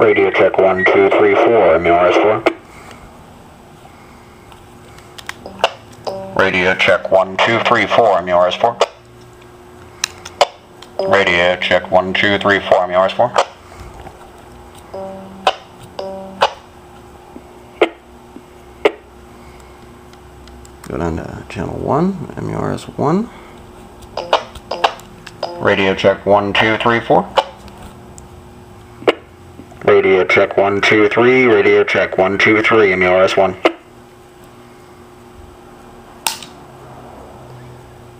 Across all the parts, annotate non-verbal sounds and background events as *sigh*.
Radio check one, two, three, four. MURS four. Radio check one, two, three, four. MURS four. Radio check one, two, three, four. MURS four. Go down to channel 1, MURS 1. Radio check one, two, three, four. Radio check one, two, three. Radio check one, two, three. MURS one.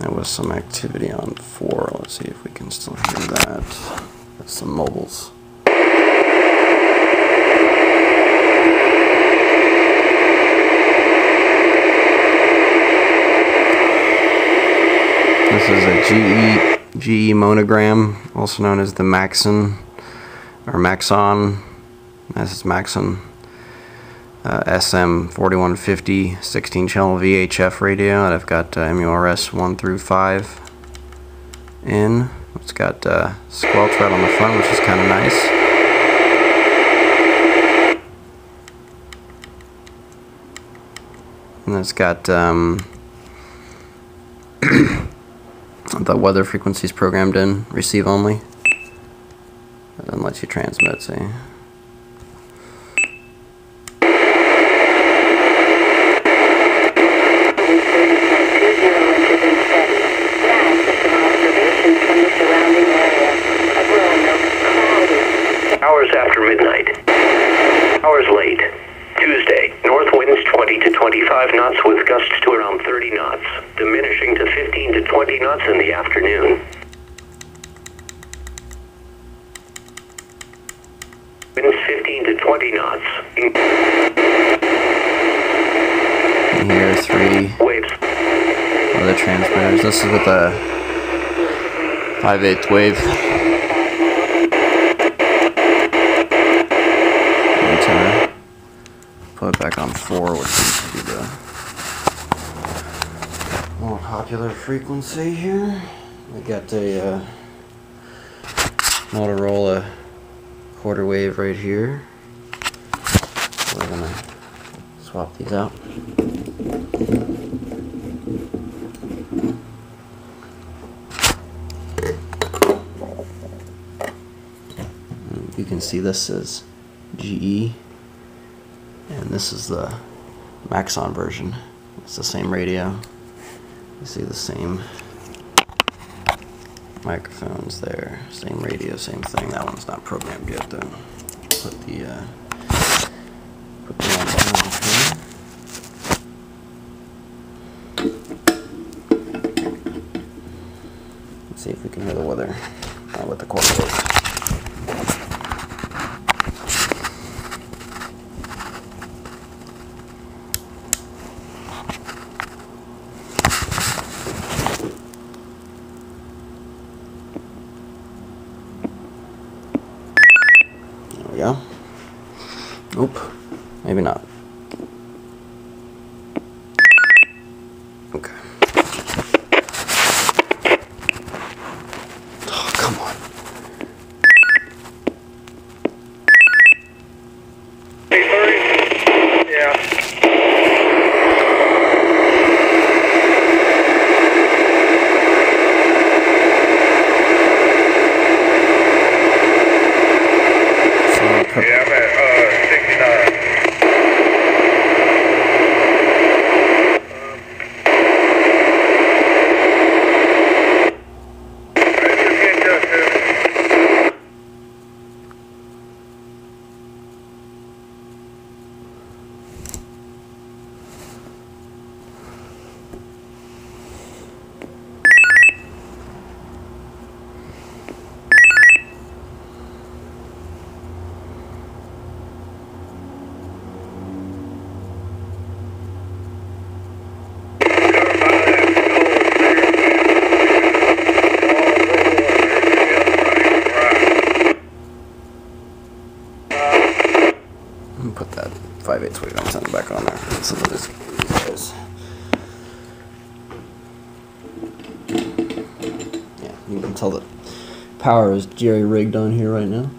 There was some activity on 4. Let's see if we can still hear that. That's some mobiles. This is a GE, GE monogram, also known as the Maxon or Maxon. This is Maxon uh, SM4150 16 channel VHF radio And I've got uh, MURS 1 through 5 in. It's got uh, squelch right on the front, which is kind of nice. And it's got um, *coughs* the weather frequencies programmed in, receive only. It doesn't let you transmit, see. To 25 knots with gusts to around 30 knots, diminishing to 15 to 20 knots in the afternoon. Winds 15 to 20 knots. Here are three Waves. other transmitters. This is with a 5 8 wave. Antenna. Put it back on 4, which seems to be the more popular frequency here. We got a uh, Motorola quarter wave right here. We're gonna swap these out. You can see this is GE, and this is the Maxon version. It's the same radio. You see the same microphones there, same radio, same thing. That one's not programmed yet, though. Put the uh, put the one on here. Let's see if we can hear the weather uh, with the quarter wave. We. Oop. Maybe not. 5/8 weight on something back on there. So we'll just those. Yeah, you can tell that power is jerry rigged on here right now.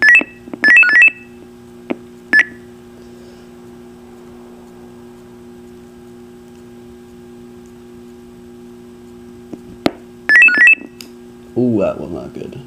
Ooh, that was not good.